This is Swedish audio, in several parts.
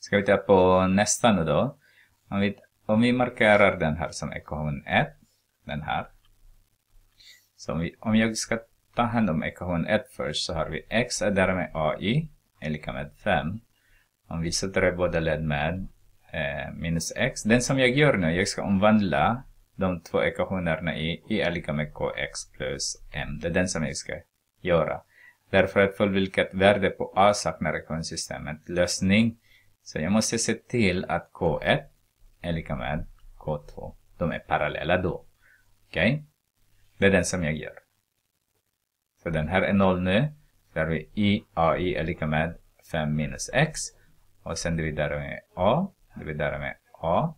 Ska vi ta på nästa nu då. Om vi, om vi markerar den här som ekvation 1, den här. Så om, vi, om jag ska ta hand om ekvation 1 först så har vi x är därmed ai är lika med 5. Om vi sätter det båda led med eh, minus x. Den som jag gör nu, jag ska omvandla de två ekvationerna i i är lika med kx plus m. Det är den som jag ska göra. Därför att för vilket värde på a saknar ekvationssystemet lösning. Så jag måste se till att k1 är lika med k2. De är parallella då. Okej? Okay? Det är den som jag gör. Så den här är noll nu. Där vi i ai är lika med 5 minus x. Och sen dividerar vi med a. Dividerar med a.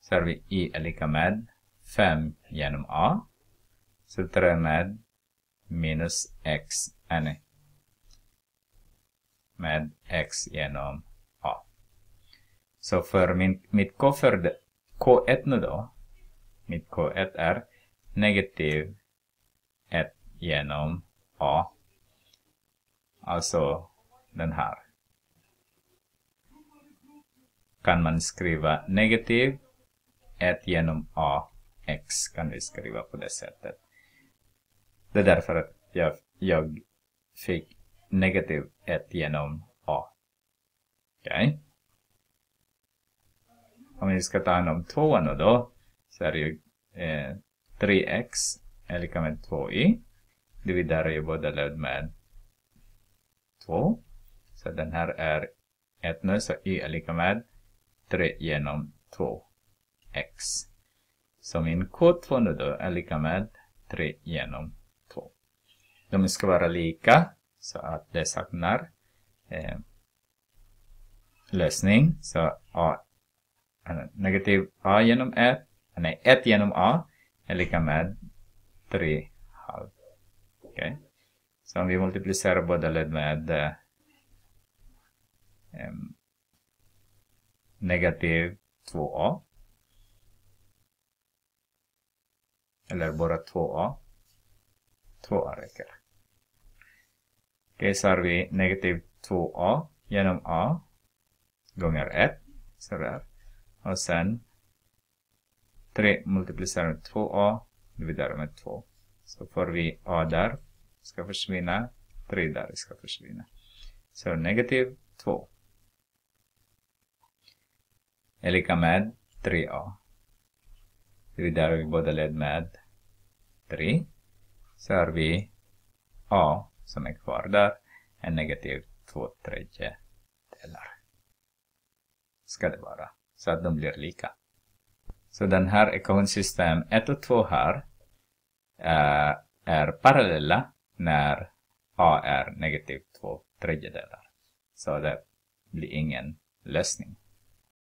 Så har vi i är lika med 5 genom a. Så tar jag med minus x. Nej. Med x genom a. Så för min, mitt k för k1 nu då. Mitt k1 är negativ 1 genom a. Alltså den här. Kan man skriva negativ 1 genom a x kan vi skriva på det sättet. Det är därför att jag, jag fick negativ 1 genom a. Okej. Okay. Om vi ska ta hand om 2 nu då så är det ju eh, 3x är lika med 2y. Dividerar ju båda led med 2. Så den här är 1 nu, så y är lika med 3 genom 2x. Så min K2 nu då är lika med 3 genom 2. De ska vara lika, så att det saknar eh, lösning. Så a, negativ a genom 1, nej 1 genom a är lika med 3 halv. Okej. Okay. Så om vi multiplicerar båda led med eh, negativ 2a. Eller bara 2a. 2a räcker. Okej, okay, så har vi negativ 2a genom a gånger 1. Sådär. Och sen 3 multiplicerar med 2a dividerar med 2. Så får vi a där ska försvinna, 3 där ska försvinna. Så negativ 2 är lika med 3a. Dividerar vi båda led med 3 så har vi a som är kvar där, en negativ 2 tredjedelar. Ska det vara, så att de blir lika. Så den här ekvationssystem 1 och 2 här är, är parallella när a är negativ 2 tredjedelar. Så det blir ingen lösning.